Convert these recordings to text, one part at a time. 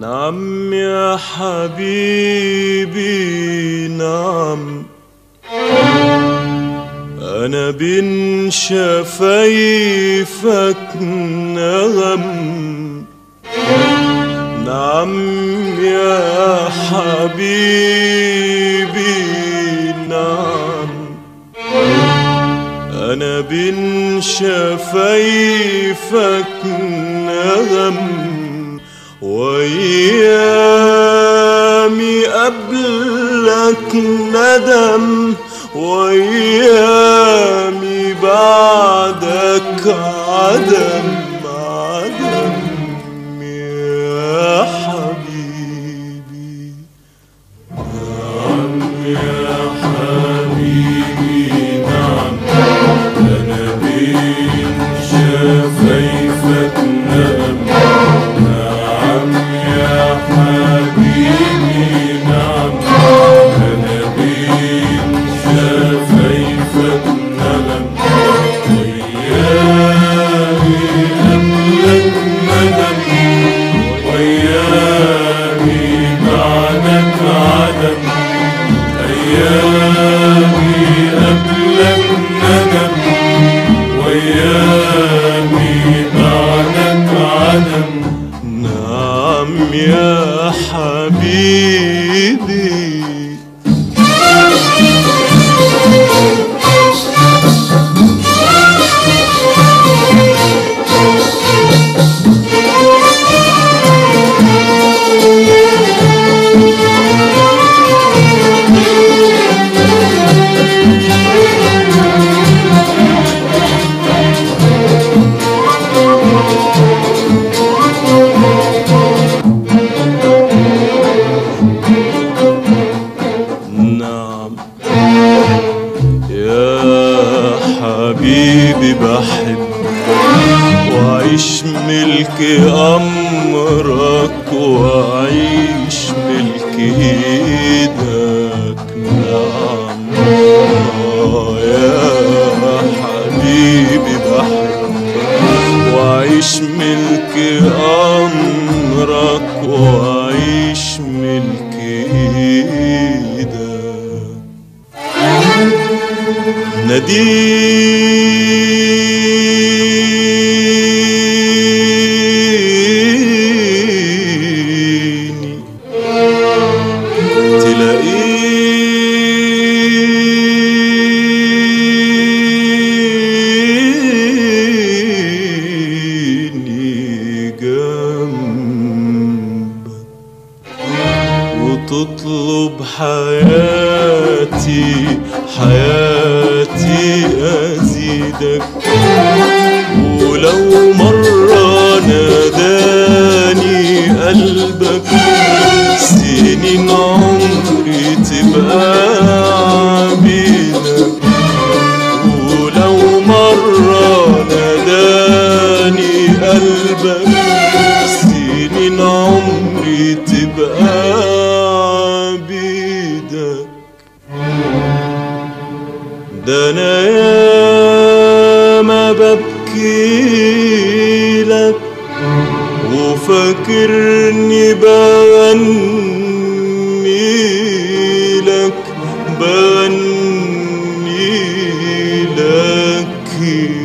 نعم يا حبيبي نعم. أنا بين شفايفك نغم. نعم يا حبيبي نعم. أنا بين شفايفك نغم. وأيامي قبلك ندم وأيامي بعدك عدم عدم وعيش ملك أمرك وعيش ملك إيدك. نعم يا حبيبي بحب وعيش ملك أمرك ولو مرة ناداني قلبك سنين عمري تبقى تبقى لك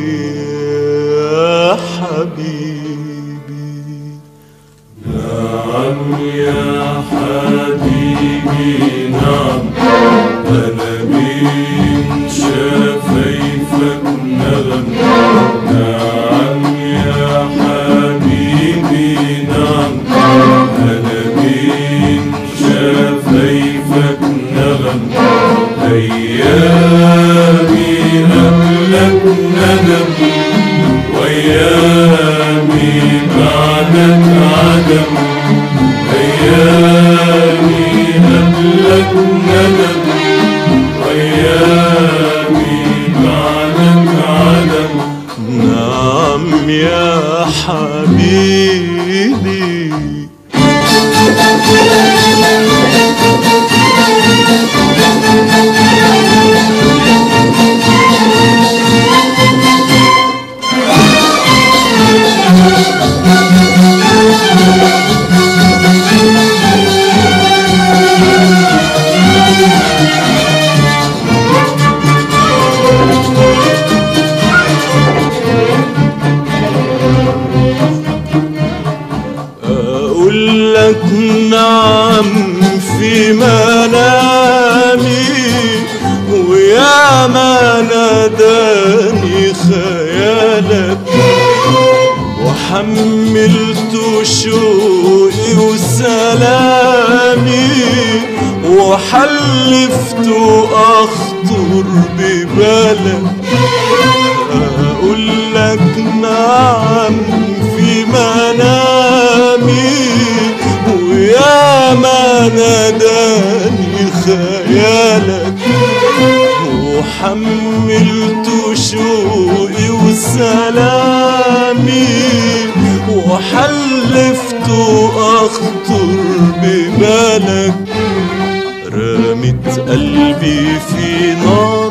أيامي قبلك ندم وأيامي بعدك عدم. نعم يا حبيبي. ما ناداني خيالك وحملت شوقي وسلامي وحلفت أخطر ببلد أقول لك نعم في منامي ويا ما ناداني خيالك وحملت شوقي وسلامي وحلفت أخطر ببالك رمت قلبي في نار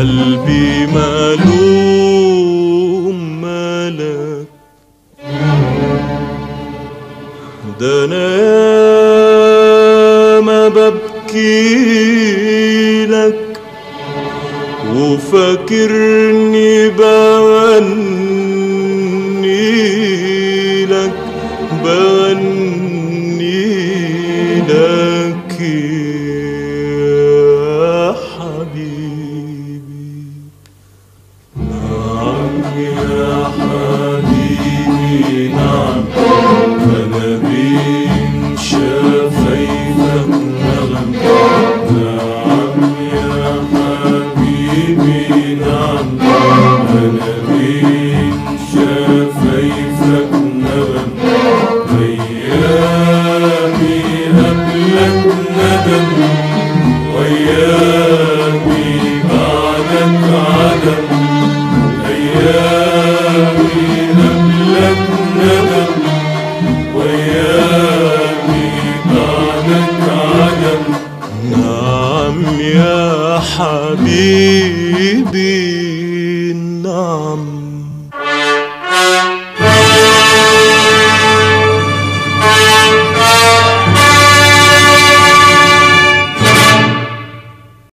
قلبي مالوم مالك ده أنا ياما ببكي لك وفاكرني بغني لك. بغني يا حبيبي نعم